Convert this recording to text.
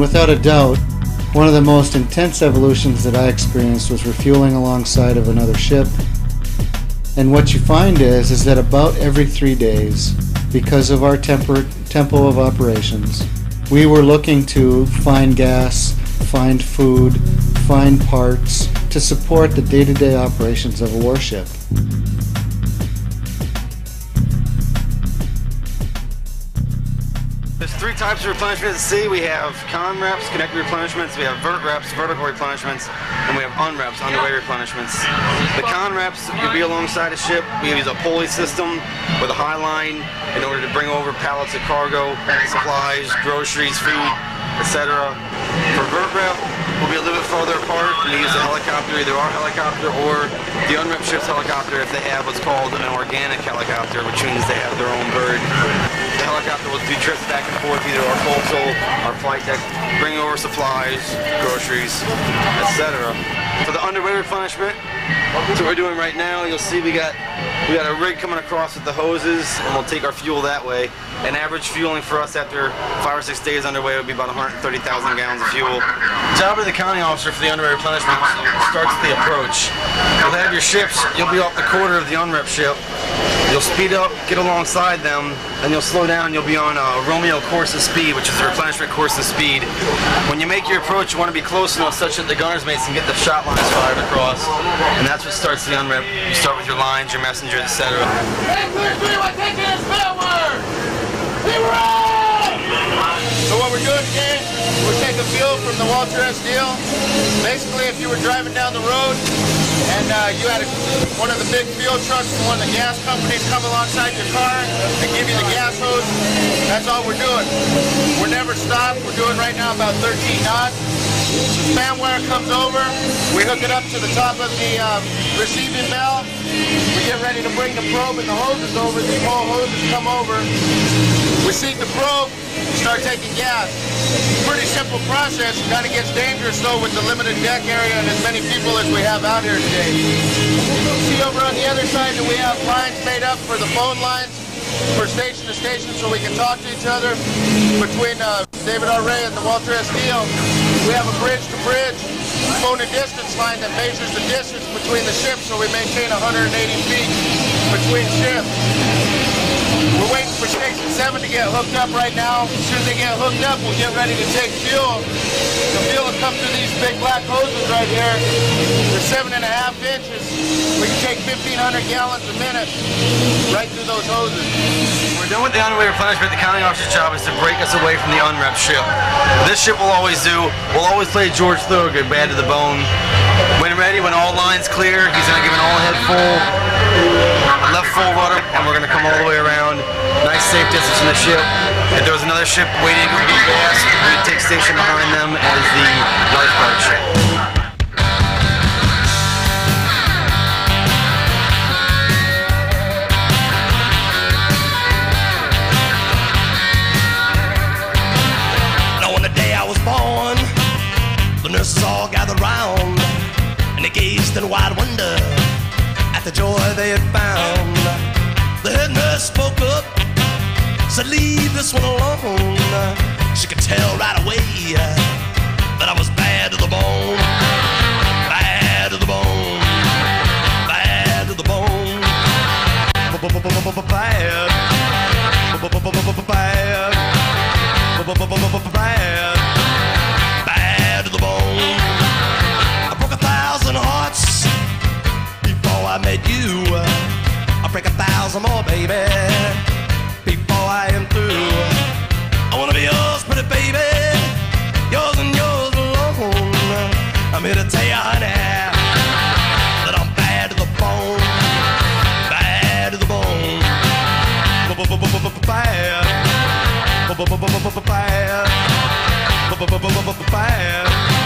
Without a doubt, one of the most intense evolutions that I experienced was refueling alongside of another ship. And what you find is, is that about every three days, because of our temper, tempo of operations, we were looking to find gas, find food, find parts to support the day-to-day operations of a warship. Three types of replenishment at sea. We have con reps, connected replenishments, we have vert reps, vertical replenishments, and we have unreps, underway replenishments. The con reps, you'll be alongside a ship. We use a pulley system with a high line in order to bring over pallets of cargo, supplies, groceries, food, etc. For vert rep, we'll be a little bit farther apart and use a helicopter, either our helicopter or the unrep ship's helicopter if they have what's called an organic helicopter, which means they have their own bird. Helicopter will do trips back and forth, either our forecastle, our flight deck, bring over supplies, groceries, etc. For the underway replenishment, that's what we're doing right now. You'll see we got we got a rig coming across with the hoses, and we'll take our fuel that way. An average fueling for us after five or six days underway would be about 130,000 gallons of fuel. Job of the conning officer for the underway replenishment starts at the approach. You'll have your ships. You'll be off the quarter of the unrep ship. You'll speed up, get alongside them, and you'll slow down. You'll be on a Romeo course of speed, which is a replenishment course of speed. When you make your approach, you want to be close enough such that the gunner's mates can get the shot lines fired across, and that's what starts the unrep. You start with your lines, your messenger, etc. So what we're doing today, we're taking fuel from the Walter S. Diehl. Basically, if you were driving down the road and uh, you had a, one of the big fuel trucks from one of the gas companies come alongside your car and give you the gas hose, that's all we're doing. We're never stopped. We're doing right now about 13 knots. The span wire comes over. We hook it up to the top of the um, receiving bell. We get ready to bring the probe and the hoses over. The small hoses come over. Seat the probe, start taking gas. Pretty simple process. Kind of gets dangerous though with the limited deck area and as many people as we have out here today. See over on the other side that we have lines made up for the phone lines for station to station so we can talk to each other between uh, David R. Ray and the Walter S. Diehl. We have a bridge to bridge phone and distance line that measures the distance between the ships so we maintain 180 feet between ships. 7 to get hooked up right now. As soon as they get hooked up, we'll get ready to take fuel. The fuel will come through these big black hoses right here. They're seven and a half inches. We can take 1,500 gallons a minute right through those hoses. We're done with the underway replenishment. The conning officer's job is to break us away from the unrep ship. This ship will always do. We'll always play George Thorogood, bad to the bone. When ready, when all lines clear, he's gonna give an all head full, left full rudder, and we're gonna come all the way around. Nice safe distance from the ship. If there was another ship waiting to be gas, we'd take station behind them as the lifeguard ship. Now on the day I was born, the nurses all gathered round and they gazed in wide wonder at the joy they had found. Said, Leave this one alone. She could tell right away that I was bad to the bone. Bad to the bone. Bad to the bone. Bad. Bad.